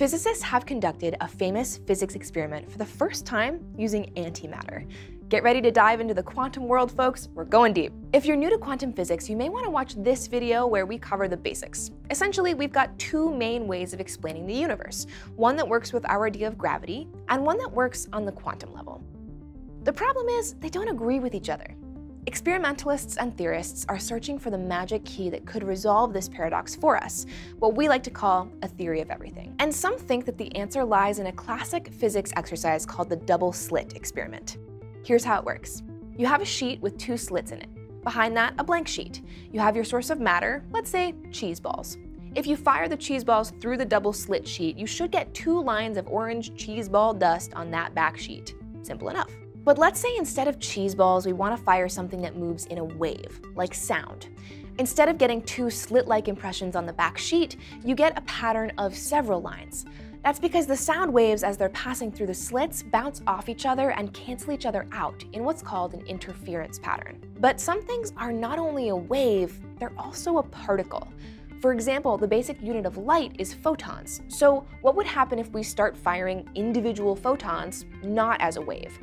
physicists have conducted a famous physics experiment for the first time using antimatter. Get ready to dive into the quantum world, folks. We're going deep. If you're new to quantum physics, you may want to watch this video where we cover the basics. Essentially, we've got two main ways of explaining the universe, one that works with our idea of gravity, and one that works on the quantum level. The problem is, they don't agree with each other. Experimentalists and theorists are searching for the magic key that could resolve this paradox for us, what we like to call a theory of everything. And some think that the answer lies in a classic physics exercise called the double slit experiment. Here's how it works. You have a sheet with two slits in it. Behind that, a blank sheet. You have your source of matter, let's say cheese balls. If you fire the cheese balls through the double slit sheet, you should get two lines of orange cheese ball dust on that back sheet. Simple enough. But let's say instead of cheese balls, we want to fire something that moves in a wave, like sound. Instead of getting two slit-like impressions on the back sheet, you get a pattern of several lines. That's because the sound waves as they're passing through the slits bounce off each other and cancel each other out in what's called an interference pattern. But some things are not only a wave, they're also a particle. For example, the basic unit of light is photons. So what would happen if we start firing individual photons not as a wave?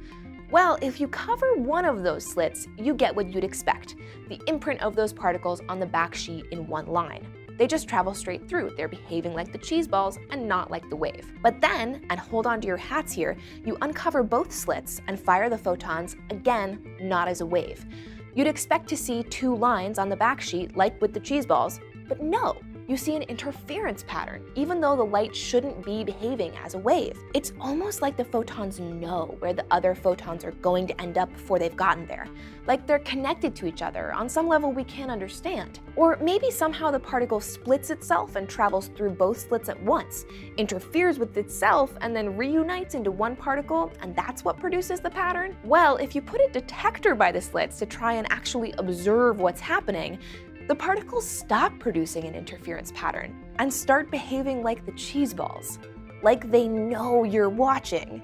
Well, if you cover one of those slits, you get what you'd expect, the imprint of those particles on the back sheet in one line. They just travel straight through. They're behaving like the cheese balls and not like the wave. But then, and hold on to your hats here, you uncover both slits and fire the photons, again, not as a wave. You'd expect to see two lines on the back sheet like with the cheese balls, but no, you see an interference pattern, even though the light shouldn't be behaving as a wave. It's almost like the photons know where the other photons are going to end up before they've gotten there. Like they're connected to each other on some level we can't understand. Or maybe somehow the particle splits itself and travels through both slits at once, interferes with itself, and then reunites into one particle, and that's what produces the pattern? Well, if you put a detector by the slits to try and actually observe what's happening, the particles stop producing an interference pattern and start behaving like the cheese balls, like they know you're watching.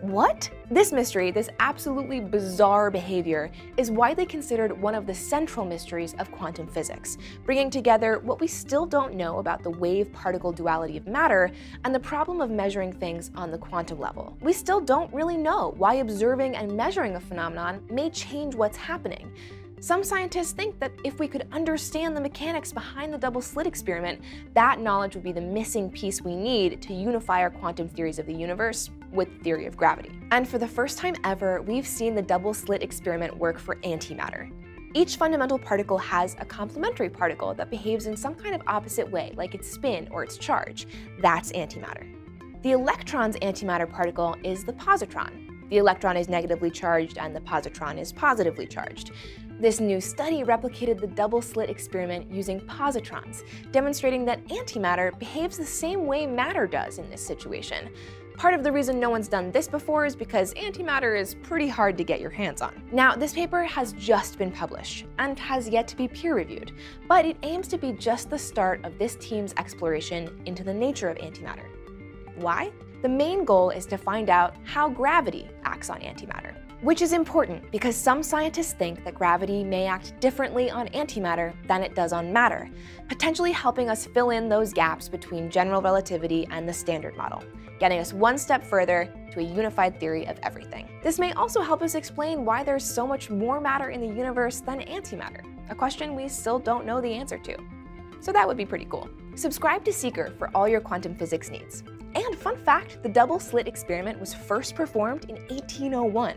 What? This mystery, this absolutely bizarre behavior, is widely considered one of the central mysteries of quantum physics, bringing together what we still don't know about the wave-particle duality of matter and the problem of measuring things on the quantum level. We still don't really know why observing and measuring a phenomenon may change what's happening, some scientists think that if we could understand the mechanics behind the double slit experiment, that knowledge would be the missing piece we need to unify our quantum theories of the universe with theory of gravity. And for the first time ever, we've seen the double slit experiment work for antimatter. Each fundamental particle has a complementary particle that behaves in some kind of opposite way, like its spin or its charge. That's antimatter. The electron's antimatter particle is the positron. The electron is negatively charged and the positron is positively charged. This new study replicated the double slit experiment using positrons, demonstrating that antimatter behaves the same way matter does in this situation. Part of the reason no one's done this before is because antimatter is pretty hard to get your hands on. Now, this paper has just been published and has yet to be peer-reviewed, but it aims to be just the start of this team's exploration into the nature of antimatter. Why? The main goal is to find out how gravity acts on antimatter. Which is important because some scientists think that gravity may act differently on antimatter than it does on matter, potentially helping us fill in those gaps between general relativity and the standard model, getting us one step further to a unified theory of everything. This may also help us explain why there's so much more matter in the universe than antimatter, a question we still don't know the answer to. So that would be pretty cool. Subscribe to Seeker for all your quantum physics needs. And fun fact, the double slit experiment was first performed in 1801.